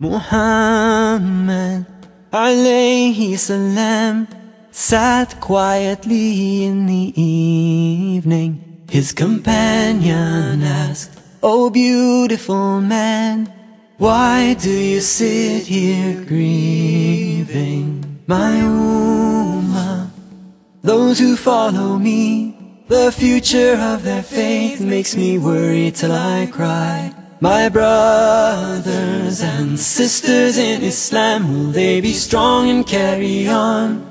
Muhammad alayhi salam sat quietly in the evening. His companion asked, Oh beautiful man, why do you sit here grieving? My ummah, those who follow me, the future of their faith makes me worry till I cry. My brothers and sisters in Islam, will they be strong and carry on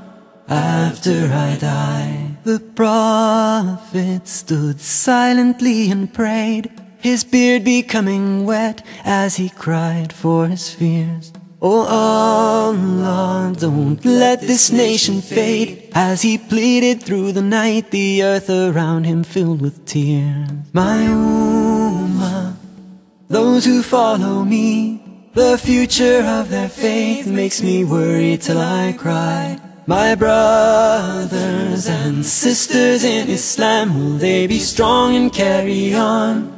after I die? The Prophet stood silently and prayed, his beard becoming wet as he cried for his fears. Oh Allah, don't let this nation fade As he pleaded through the night The earth around him filled with tears My those who follow me. The future of their faith makes me worry till I cry. My brothers and sisters in Islam, will they be strong and carry on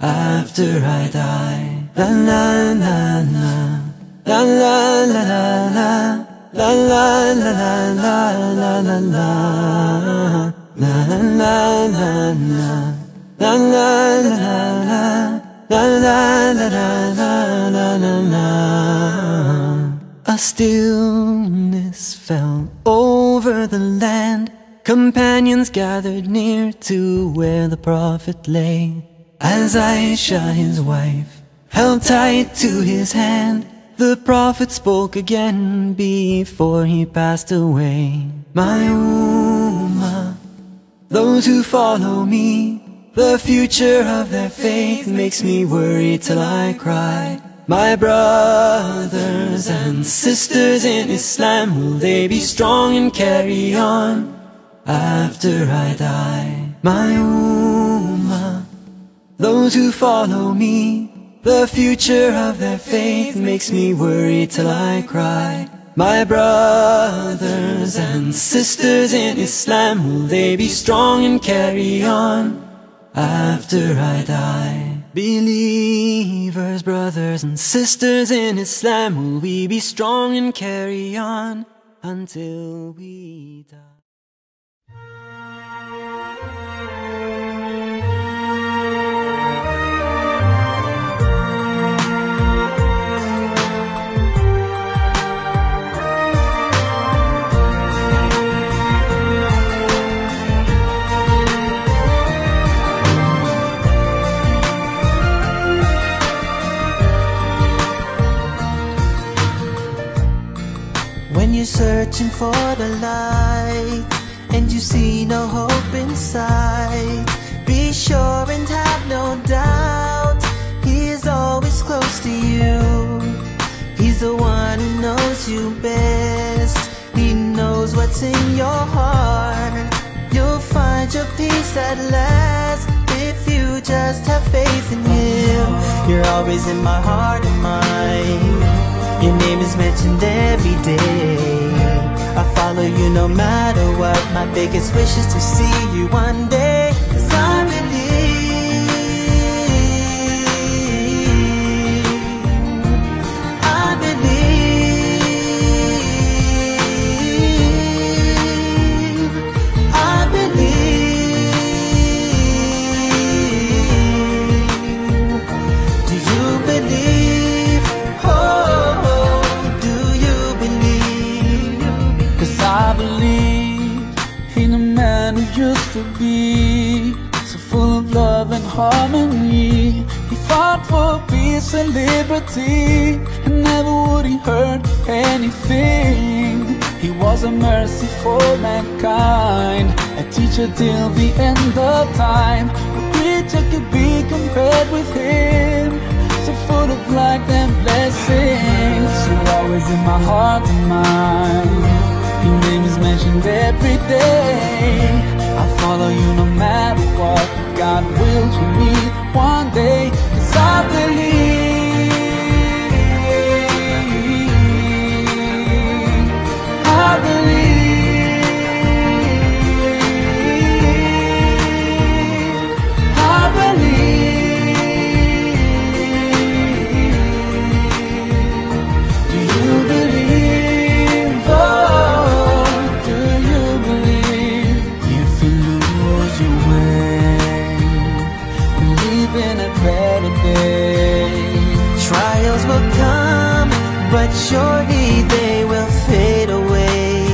after I die? La la la la, la la la la la, la la la la la la la, la la la la la, la la gathered near to where the Prophet lay. As Aisha his wife held tight to his hand The Prophet spoke again before he passed away. My Ummah, those who follow me the future of their faith makes me worry till I cry. My brothers and sisters in Islam, will they be strong and carry on after I die? My Ummah, those who follow me, the future of their faith makes me worry till I cry. My brothers and sisters in Islam, will they be strong and carry on? after I die. Believers, brothers and sisters in Islam, will we be strong and carry on until we die? See no hope inside, be sure and have no doubt He is always close to you. He's the one who knows you best. He knows what's in your heart. You'll find your peace at last if you just have faith in Him. You're always in my heart and mind. Your name is mentioned every day follow you no matter what My biggest wish is to see you one day harmony. He fought for peace and liberty, and never would he hurt anything. He was a mercy for mankind, a teacher till the end of time. No creature could be compared with him, so full of light and blessings. You're always in my heart and mind. Your name is mentioned every day. I follow you no matter what. God will to me one day. Cause I believe. I believe. Surely they will fade away.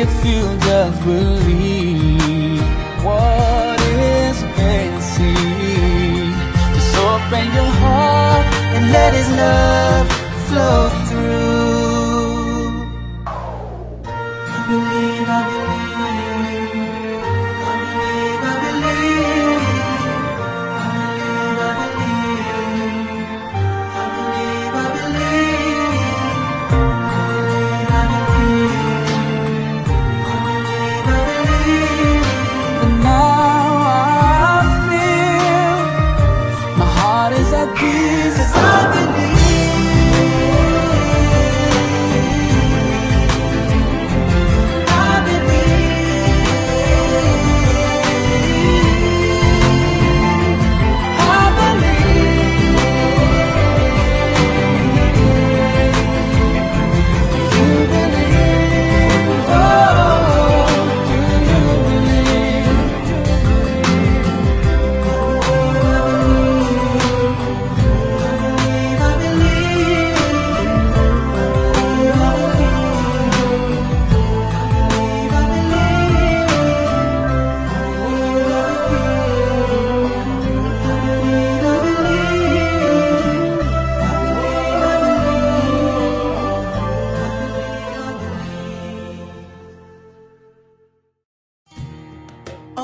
If you just believe what is missing, just open your heart and let His love flow through.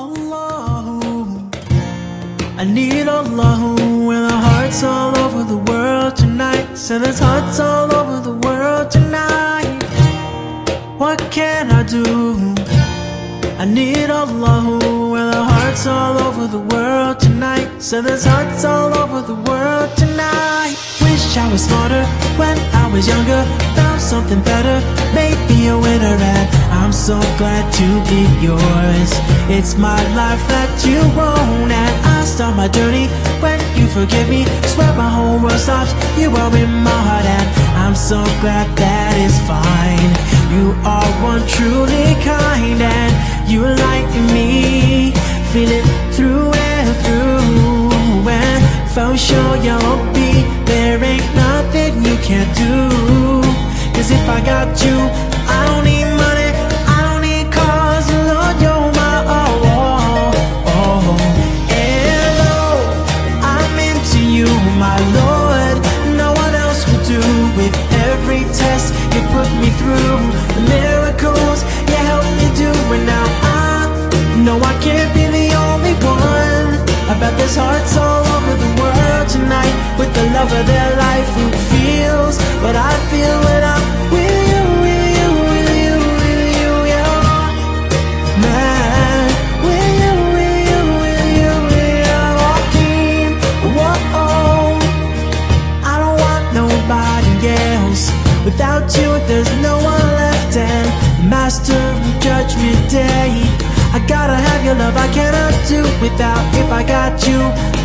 Allahu I need Allah when our hearts all over the world tonight. Send us hearts all over the world tonight. What can I do? I need Allah when our hearts all over the world tonight. Send us hearts all over the world tonight. Wish I was smarter when was younger. Found something better, made me a winner, and I'm so glad to be yours. It's my life that you own, and I start my journey when you forgive me. Swear my whole world stops. You are in my heart, and I'm so glad that it's fine. You are one truly kind, and you like me. Feel it through and through. And for sure you'll be can't do. Cause if I got you, I don't need money, I don't need cars, Lord, you're my oh, oh, oh. Hello, I'm into you, my Lord. No one else will do with every test you put me through. Miracles you helped me do, and now I know I can't be the only one. I bet there's hearts all over the world tonight with the love of their life feels what I feel when I'm with you, with you, with you, with you, yeah. Man, with you, with you, with you, with you, walking, whoa. I don't want nobody else. Without you, there's no one left. And Master of Judgment Day, I gotta have your love. I cannot do without. If I got you,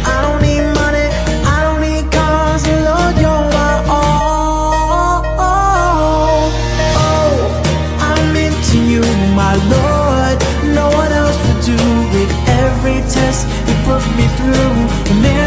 I don't need Lord, no one else would do it. Every test you put me through.